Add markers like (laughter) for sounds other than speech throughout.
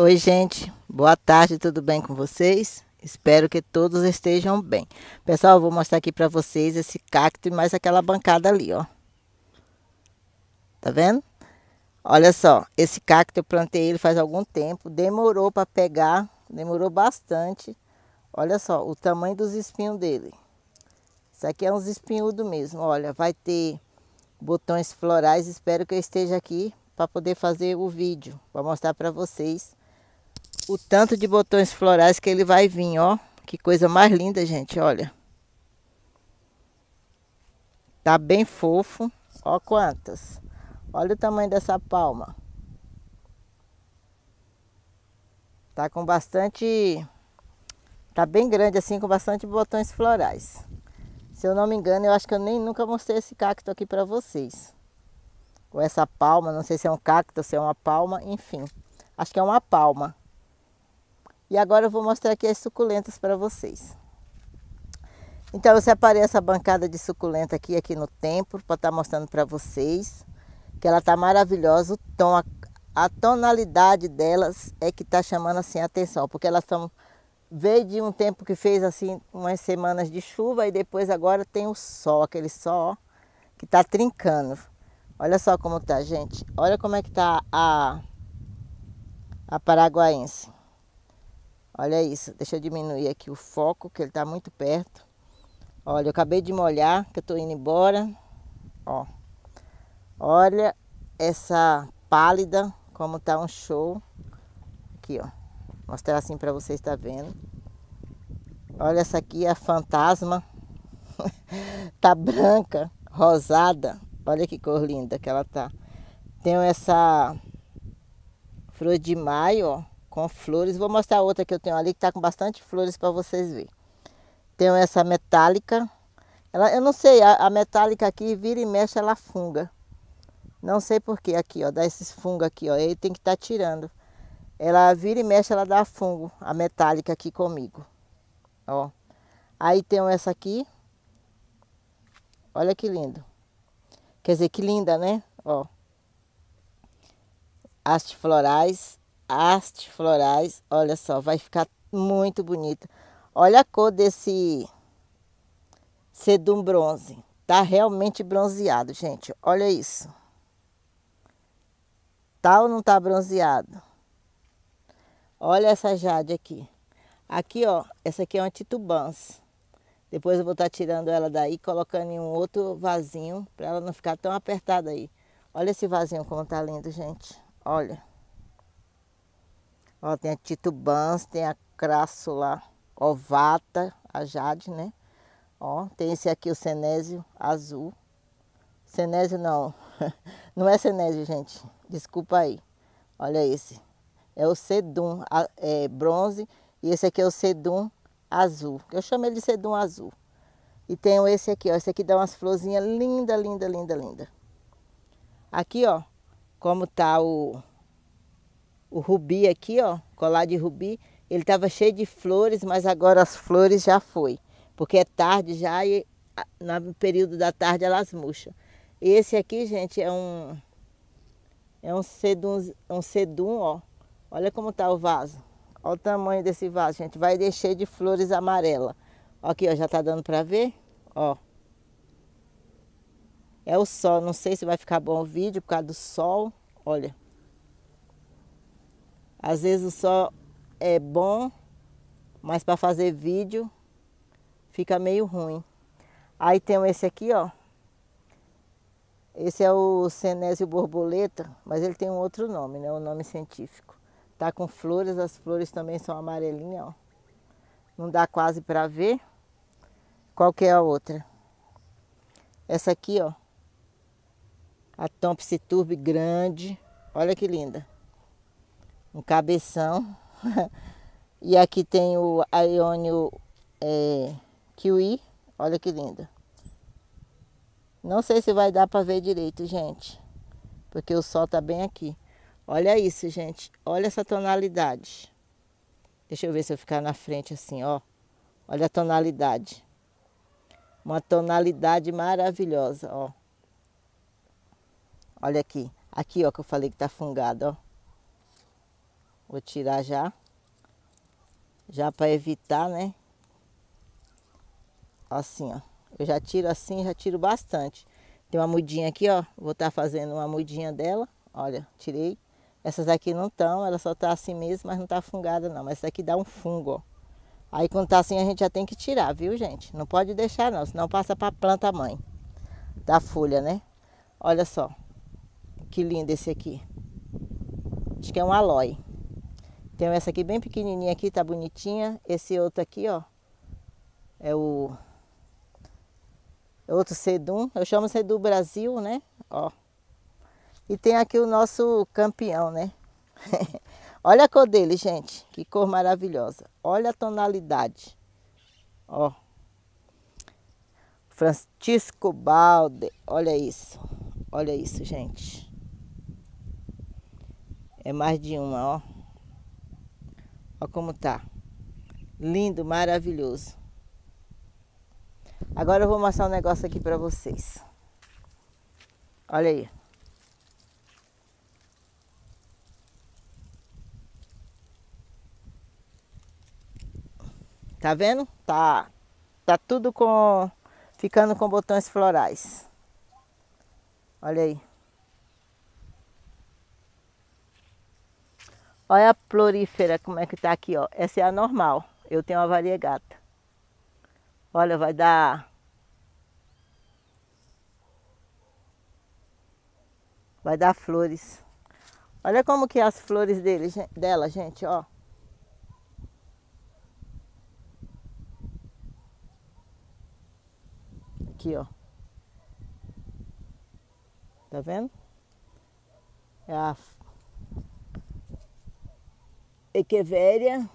Oi, gente. Boa tarde, tudo bem com vocês? Espero que todos estejam bem. Pessoal, vou mostrar aqui para vocês esse cacto e mais aquela bancada ali, ó. Tá vendo? Olha só, esse cacto eu plantei ele faz algum tempo, demorou para pegar, demorou bastante. Olha só o tamanho dos espinhos dele. Isso aqui é uns espinhudos mesmo, olha, vai ter botões florais, espero que eu esteja aqui para poder fazer o vídeo, para mostrar para vocês o tanto de botões florais que ele vai vir, ó. Que coisa mais linda, gente, olha. Tá bem fofo. Ó quantas. Olha o tamanho dessa palma. Tá com bastante... Tá bem grande assim, com bastante botões florais. Se eu não me engano, eu acho que eu nem nunca mostrei esse cacto aqui para vocês. Ou essa palma, não sei se é um cacto, se é uma palma, enfim. Acho que é uma palma. E agora eu vou mostrar aqui as suculentas para vocês. Então eu separei essa bancada de suculenta aqui, aqui no templo, para estar tá mostrando para vocês. Que ela tá maravilhosa, o tom, a, a tonalidade delas é que está chamando assim a atenção. Porque elas estão, veio de um tempo que fez assim umas semanas de chuva e depois agora tem o sol, aquele sol ó, que está trincando. Olha só como tá, gente. Olha como é que tá a, a paraguaense. Olha isso, deixa eu diminuir aqui o foco, que ele está muito perto. Olha, eu acabei de molhar, que eu estou indo embora. Ó, olha essa pálida, como tá um show. Aqui, ó, mostrar assim para vocês, tá vendo? Olha essa aqui, a fantasma. (laughs) tá branca, rosada. Olha que cor linda que ela tá. Tenho essa flor de maio, ó com flores. Vou mostrar outra que eu tenho ali que está com bastante flores para vocês verem. Tenho essa metálica. Ela, eu não sei, a, a, metálica aqui vira e mexe, ela funga. Não sei porquê aqui, ó, dá esses fungos aqui, ó. Ele tem que estar tá tirando. Ela vira e mexe, ela dá fungo, a metálica aqui comigo. Ó. Aí tenho essa aqui. Olha que lindo. Quer dizer, que linda, né? Ó. Hastes florais hastes florais. Olha só, vai ficar muito bonita. Olha a cor desse sedum bronze. Tá realmente bronzeado, gente. Olha isso. Tá ou não tá bronzeado? Olha essa jade aqui. Aqui, ó, essa aqui é uma titubãs. Depois eu vou estar tá tirando ela daí, colocando em um outro vasinho, para ela não ficar tão apertada aí. Olha esse vasinho como tá lindo, gente. Olha. Ó, tem a titubãs, tem a crassula ovata, a jade, né? Ó, tem esse aqui, o cenésio azul. Cenésio não, (laughs) não é cenésio, gente. Desculpa aí. Olha esse. É o sedum é, bronze e esse aqui é o sedum azul. Eu chamo ele de sedum azul. E tenho esse aqui, ó. Esse aqui dá umas florzinhas linda, linda, linda, linda. Aqui, ó, como tá o o rubi aqui, ó, colar de rubi, ele estava cheio de flores, mas agora as flores já foi, porque é tarde já e no período da tarde elas murcham. Esse aqui, gente, é um é um sedum, um sedum, ó. Olha como tá o vaso. Olha o tamanho desse vaso, gente. Vai deixar de flores amarelas. Aqui, ó, já tá dando para ver, ó. É o sol, não sei se vai ficar bom o vídeo por causa do sol. Olha. Às vezes sol é bom, mas para fazer vídeo fica meio ruim. Aí tem esse aqui, ó. Esse é o Senésio borboleta, mas ele tem um outro nome, né? O um nome científico. Tá com flores, as flores também são amarelinhas, ó. Não dá quase para ver. Qual que é a outra? Essa aqui, ó. A Thompson Turbe grande. Olha que linda um cabeção. (laughs) e aqui tem o aiônio é, kiwi. Olha que linda. Não sei se vai dar para ver direito, gente. Porque o sol tá bem aqui. Olha isso, gente. Olha essa tonalidade. Deixa eu ver se eu ficar na frente assim, ó. Olha a tonalidade. Uma tonalidade maravilhosa, ó. Olha aqui. Aqui, ó, que eu falei que tá fungado, ó. Vou tirar já. Já para evitar, né? Assim, ó. Eu já tiro assim, já tiro bastante. Tem uma mudinha aqui, ó. Vou estar tá fazendo uma mudinha dela. Olha, tirei. Essas aqui não estão, ela só tá assim mesmo, mas não tá fungada não. Mas essa aqui dá um fungo, ó. Aí quando tá assim a gente já tem que tirar, viu gente? Não pode deixar não, senão passa para planta mãe da folha, né? Olha só, que lindo esse aqui. Acho que é um aloe. Tem essa aqui bem pequenininha aqui, tá bonitinha. Esse outro aqui, ó, é o é outro sedum. Eu chamo sedum Brasil, né? Ó. E tem aqui o nosso campeão, né? (laughs) Olha a cor dele, gente. Que cor maravilhosa. Olha a tonalidade. Ó. Francisco Balde. Olha isso. Olha isso, gente. É mais de uma, ó. Ó como tá. Lindo, maravilhoso. Agora eu vou mostrar um negócio aqui para vocês. Olha aí. Tá vendo? Tá, tá tudo com ficando com botões florais. Olha aí. Olha a florífera como é que tá aqui, ó. Essa é a normal. Eu tenho uma variegata. Olha, vai dar Vai dar flores. Olha como que é as flores dele, dela, gente, ó. Aqui, ó. Tá vendo? É a Echeveria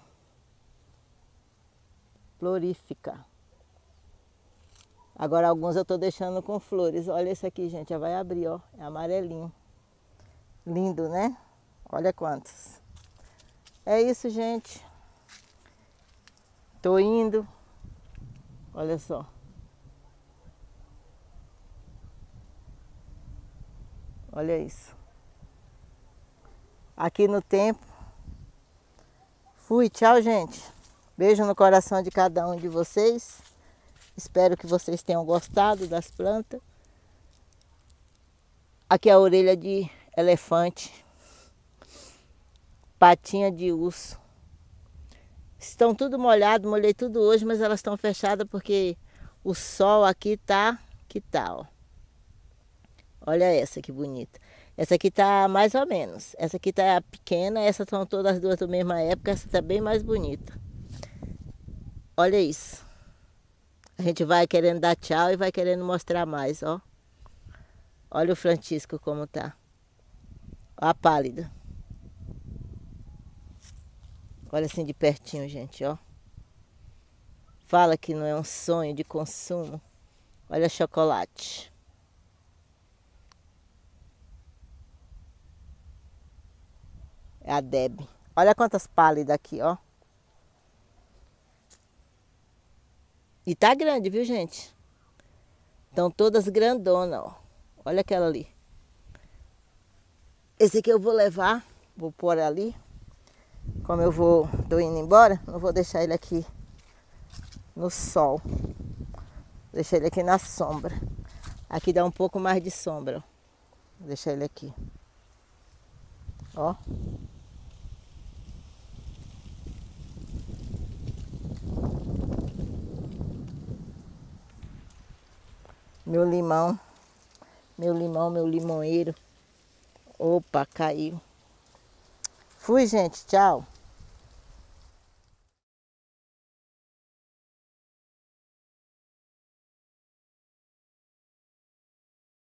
florífica. Agora alguns eu estou deixando com flores. Olha esse aqui, gente, já vai abrir, ó. É amarelinho. Lindo, né? Olha quantos. É isso, gente. Tô indo. Olha só. Olha isso. Aqui no tempo. Fui, tchau, gente. Beijo no coração de cada um de vocês. Espero que vocês tenham gostado das plantas. Aqui é a orelha de elefante. Patinha de urso. Estão tudo molhado, molhei tudo hoje, mas elas estão fechadas porque o sol aqui tá que tal. Tá, Olha essa que bonita. Essa aqui tá mais ou menos. Essa aqui tá pequena, essas são todas as duas da mesma época, essa tá bem mais bonita. Olha isso. A gente vai querendo dar tchau e vai querendo mostrar mais, ó. Olha o Francisco como tá. Ó a pálida. Olha assim de pertinho, gente, ó. Fala que não é um sonho de consumo. Olha chocolate. É a Deb. Olha quantas pálidas aqui, ó. E tá grande, viu, gente? Estão todas grandonas, ó. Olha aquela ali. Esse aqui eu vou levar, vou pôr ali. Como eu vou, tô indo embora, não vou deixar ele aqui no sol. Deixar ele aqui na sombra. Aqui dá um pouco mais de sombra, deixar ele aqui. Ó. Meu limão, meu limão, meu limoeiro. Opa, caiu. Fui, gente. Tchau.